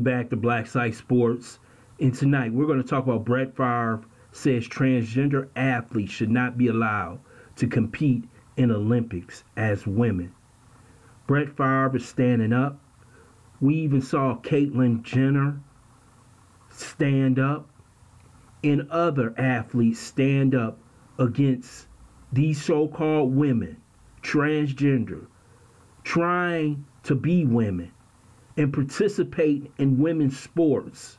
back to Blacksite Sports. And tonight we're going to talk about Brett Favre says transgender athletes should not be allowed to compete in Olympics as women. Brett Favre is standing up. We even saw Caitlyn Jenner stand up and other athletes stand up against these so-called women, transgender, trying to be women and participate in women's sports.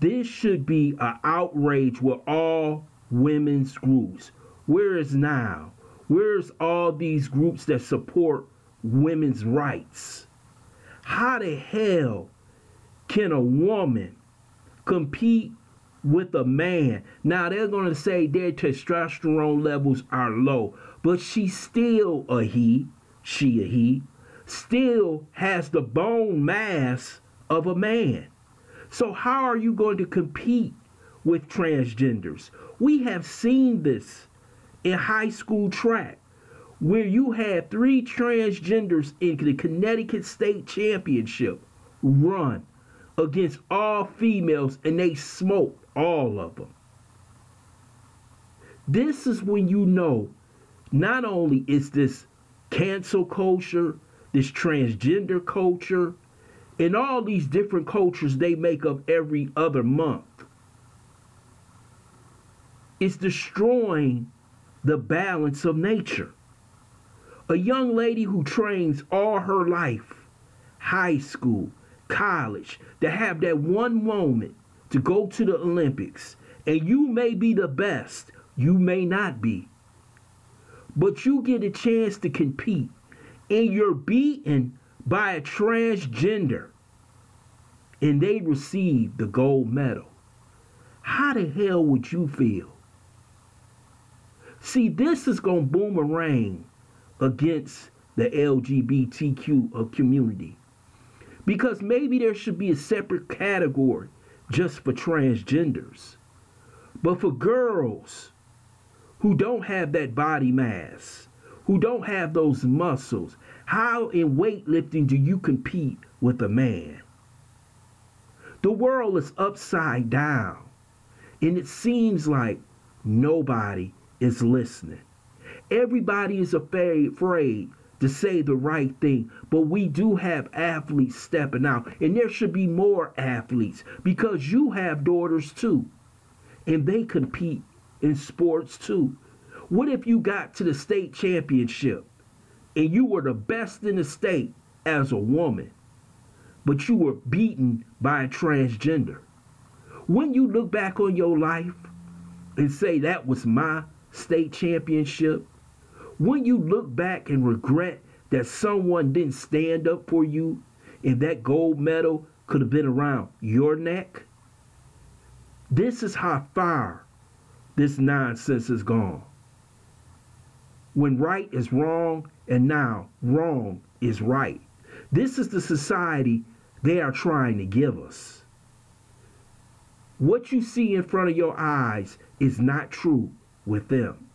This should be an outrage with all women's groups. Where is now? Where's all these groups that support women's rights? How the hell can a woman compete with a man? Now they're going to say their testosterone levels are low, but she's still a he, she a he still has the bone mass of a man. So, how are you going to compete with transgenders? We have seen this in high school track where you had three transgenders in the Connecticut State Championship run against all females and they smoked all of them. This is when you know not only is this cancel culture this transgender culture, and all these different cultures they make up every other month. It's destroying the balance of nature. A young lady who trains all her life, high school, college, to have that one moment to go to the Olympics, and you may be the best, you may not be, but you get a chance to compete and you're beaten by a transgender and they receive the gold medal, how the hell would you feel? See, this is going to boomerang against the LGBTQ uh, community. Because maybe there should be a separate category just for transgenders. But for girls who don't have that body mass, who don't have those muscles. How in weightlifting do you compete with a man? The world is upside down, and it seems like nobody is listening. Everybody is afraid to say the right thing, but we do have athletes stepping out, and there should be more athletes because you have daughters too, and they compete in sports too. What if you got to the state championship and you were the best in the state as a woman, but you were beaten by a transgender? When you look back on your life and say that was my state championship, when you look back and regret that someone didn't stand up for you and that gold medal could have been around your neck, this is how far this nonsense has gone when right is wrong and now wrong is right. This is the society they are trying to give us. What you see in front of your eyes is not true with them.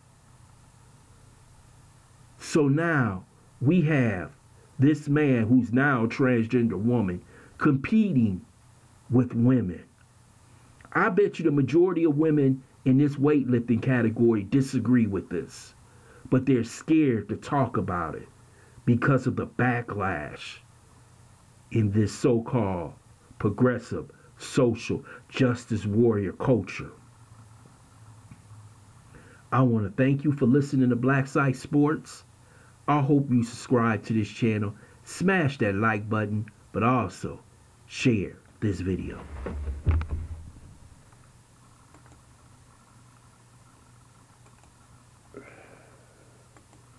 So now we have this man who's now a transgender woman competing with women. I bet you the majority of women in this weightlifting category disagree with this but they're scared to talk about it because of the backlash in this so called progressive social justice warrior culture. I want to thank you for listening to Blacksite Sports. I hope you subscribe to this channel, smash that like button, but also share this video.